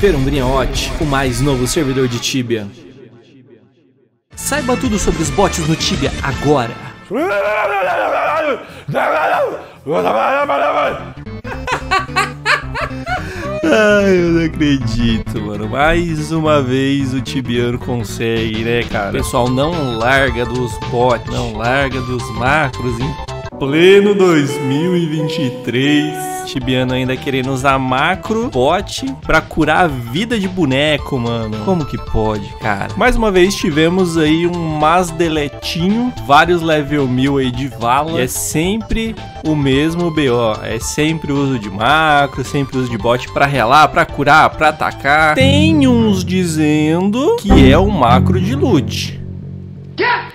Perumbrinhote, o mais novo servidor de Tibia. Saiba tudo sobre os bots no Tibia agora. Ai, eu não acredito, mano. Mais uma vez o Tibiano consegue, né, cara? O pessoal não larga dos bots, não larga dos macros em pleno 2023. Tibiano ainda querendo usar macro bot pra curar a vida de boneco, mano. Como que pode, cara? Mais uma vez tivemos aí um Masdeletinho, vários level 1000 aí de vala. E é sempre o mesmo BO. É sempre o uso de macro, sempre o uso de bot pra relar, pra curar, pra atacar. Tem uns dizendo que é o macro de loot.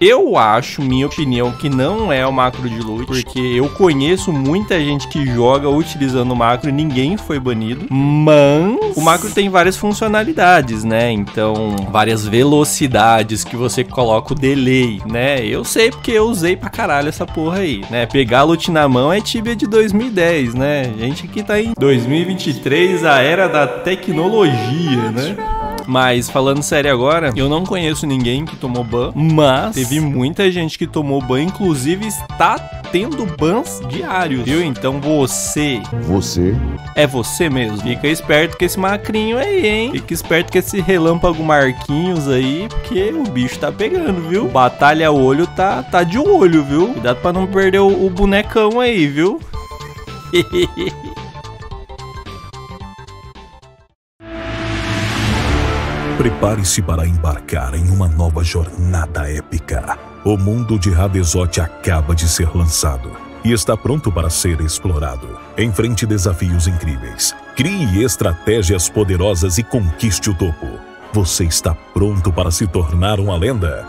Eu acho, minha opinião, que não é o macro de loot, porque eu conheço muita gente que joga utilizando o macro e ninguém foi banido. Mas o macro tem várias funcionalidades, né? Então, várias velocidades que você coloca o delay, né? Eu sei porque eu usei pra caralho essa porra aí, né? Pegar loot na mão é Tibia de 2010, né? A gente aqui tá em 2023, a era da tecnologia, né? Mas falando sério agora, eu não conheço ninguém que tomou ban, mas teve muita gente que tomou ban, inclusive está tendo bans diários, viu? Então você. Você. É você mesmo. Fica esperto com esse macrinho aí, hein? Fica esperto com esse relâmpago Marquinhos aí, porque o bicho tá pegando, viu? Batalha olho tá, tá de olho, viu? Cuidado pra não perder o, o bonecão aí, viu? Prepare-se para embarcar em uma nova jornada épica. O mundo de Radezote acaba de ser lançado e está pronto para ser explorado. Enfrente desafios incríveis, crie estratégias poderosas e conquiste o topo. Você está pronto para se tornar uma lenda?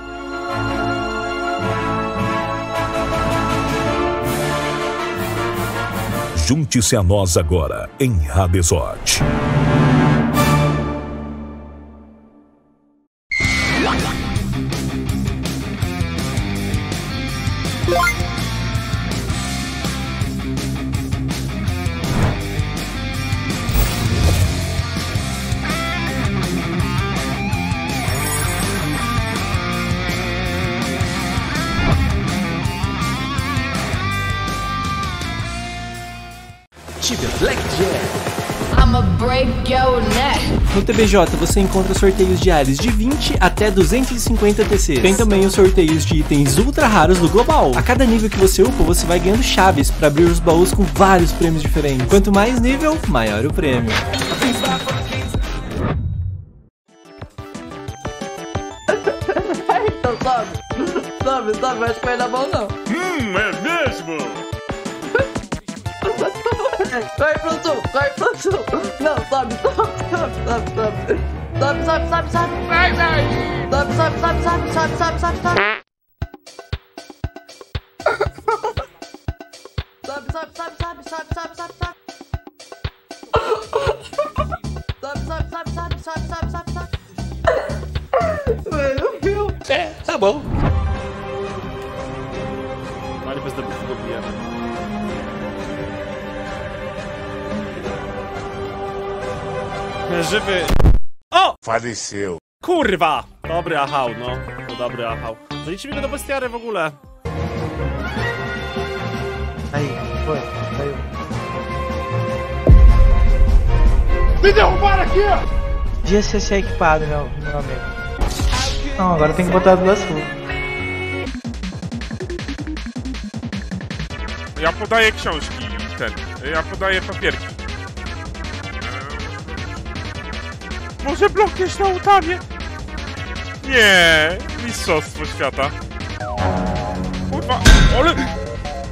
Junte-se a nós agora em Radezote. Blackjack. I'ma break your neck. No TBJ você encontra sorteios diários de 20 até 250 TCs. Tem também os sorteios de itens ultra raros do Global. A cada nível que você upa, você vai ganhando chaves para abrir os baús com vários prêmios diferentes. Quanto mais nível, maior o prêmio. Sobe. Sobe, sobe, vai escolher na mão não. Hum, é mesmo? Corre pro sul, corre pro sul. Não, sobe, sobe, sobe, sobe, sobe. Sobe, sobe, sobe, sobe. Vai, vai. Sobe, sobe, sobe, sobe, sobe, sobe, sobe, sobe. Sobe, sobe, sobe, sobe, sobe, sobe, sobe, sobe. Sobe, sobe, sobe, sobe, sobe, sobe, sobe, sobe. Mano, viu? É, tá bom. Olha pra essa bicha Żywy. O! Faleceu. Kurwa! Dobry ahał, no. To dobry ahał. Zaliczymy go do bestiary w ogóle. Aí, foi, saiu. Me derrubaram aqui! Podia ser ser equipado, meu, meu amigo. Não, agora tem que botar duas full. Ja podaję książki, ten. Ja podaję papierki. Może blok jest na ołtarze? Nie, mistrzostwo świata. Kurwa, ale...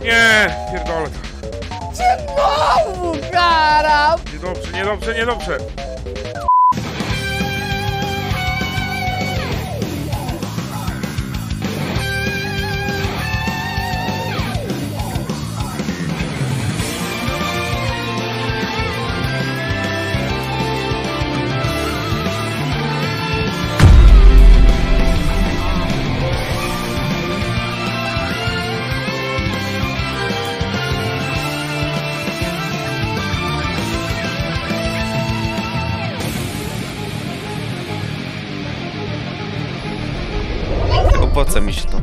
Nie, pierdolę. Znowu, cara! Niedobrze, niedobrze, niedobrze. Co mi się to?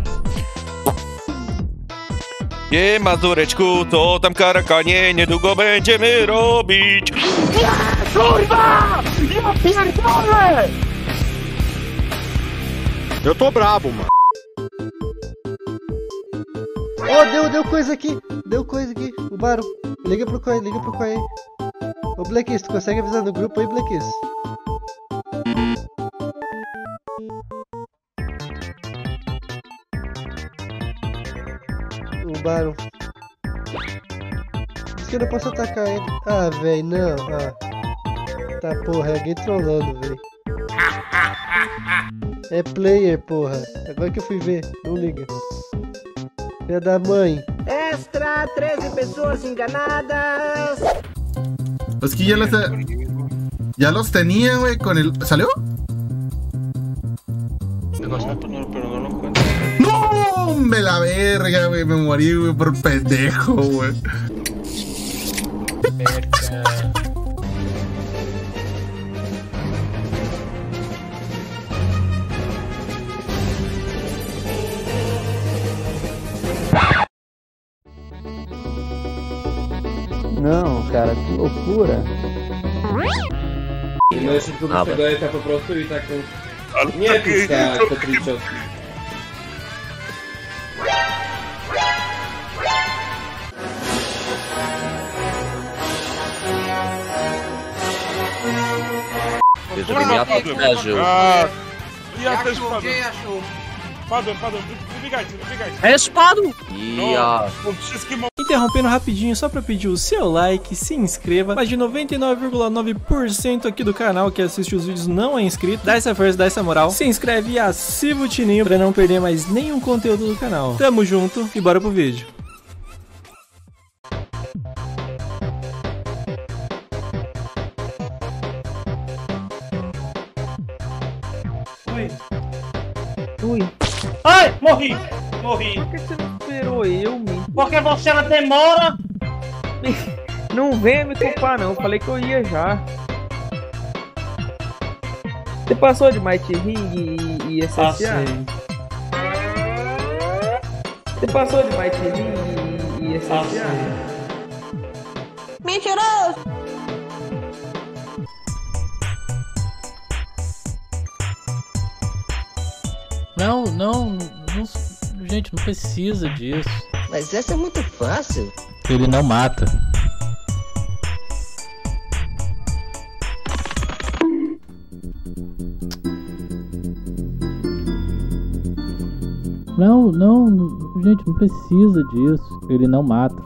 Nie, Mazureczku, to tam karakanie niedługo będziemy robić. Eu tô brabo, mano. Ó, deu, deu coisa aqui. Deu coisa aqui. O Baro. Liga pro Coin, liga pro Coin. Ô, Blackist, tu consegue avisar no grupo aí, Blackist? Baro. Diz que eu não posso atacar ele. Ah, véi, não. Ah. Tá, porra, é alguém trollando, véi. É player, porra. Agora que eu fui ver. Não liga. Filha da mãe. Extra, 13 pessoas enganadas. Es que ya los, ya los tenía, güey, con el... ¿Salió? ¡No! hombre, la verga, güey. Me morí, por pendejo, güey. Verga. Não, cara, que loucura. Nós produto da etapa pro to. Żeby mnie przeżył. A, ja Jak też tu, padłem. gdzie Jasiu? Padłem, padłem. Wy- Wybiegajcie, wybiegajcie. É spadł! No, Ja. po wszystkie mo- Interrompendo rapidinho, só pra pedir o seu like, se inscreva. Mais de 99,9% aqui do canal que assiste os vídeos não é inscrito. Dá essa força, dá essa moral. Se inscreve e ativa o sininho pra não perder mais nenhum conteúdo do canal. Tamo junto e bora pro vídeo. Ui. Ai, morri! Morri. Por que você não esperou eu? Porque você não demora. Não venha me culpar, não. Falei que eu ia já. Você passou de Mighty Ring e, e SSA? Passei. Você passou de Mighty Ring e, e SSA? Mentiroso! Não, não, não- gente, não precisa disso. Mas essa é muito fácil. Ele não mata. Não, não, gente, não precisa disso. Ele não mata.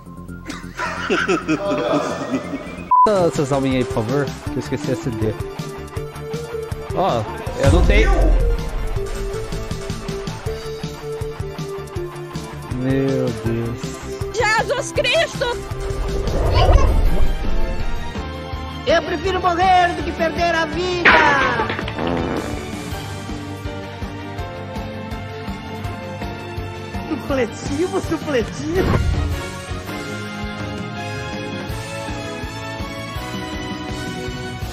Essas alminhas aí, por favor, que eu esqueci esse D. Ó, eu não tenho. Meu Deus. Jesus Cristo! Eu prefiro morrer do que perder a vida. Supletivo, supletivo.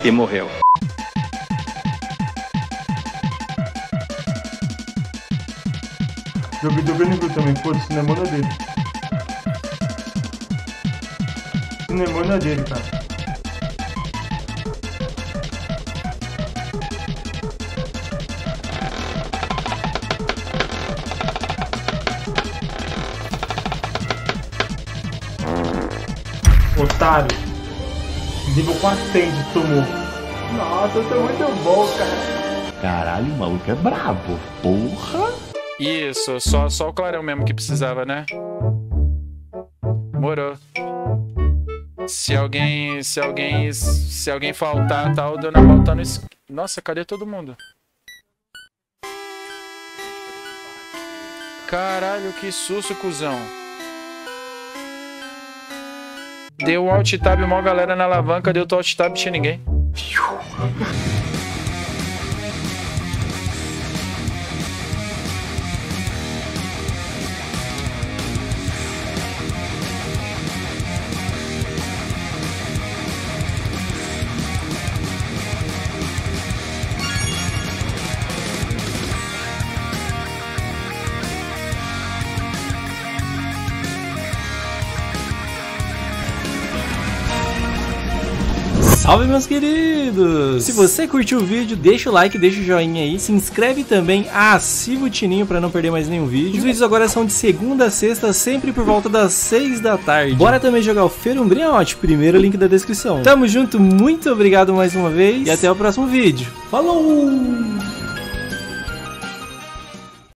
E morreu. Joguei do Benigru também, foda-se, cinema é dele. Cinema é dele, cara. Otário. Nível 400 tomou. Nossa, eu tô muito bom, cara. Caralho, o maluco é brabo. Porra! Isso, só, só o clarão mesmo que precisava, né? Morou. Se alguém. Se alguém. Se alguém faltar, tal, deu na volta no. es- Nossa, cadê todo mundo? Caralho, que susto, cuzão. Deu alt tab, mó galera na alavanca, deu alt tab, tinha ninguém. Salve, meus queridos! Se você curtiu o vídeo, deixa o like, deixa o joinha aí, se inscreve também, ativa o sininho pra não perder mais nenhum vídeo. Os vídeos agora são de segunda a sexta, sempre por volta das 6 da tarde. Bora também jogar o Ferumbrinhote, primeiro link da descrição. Tamo junto, muito obrigado mais uma vez e até o próximo vídeo. Falou!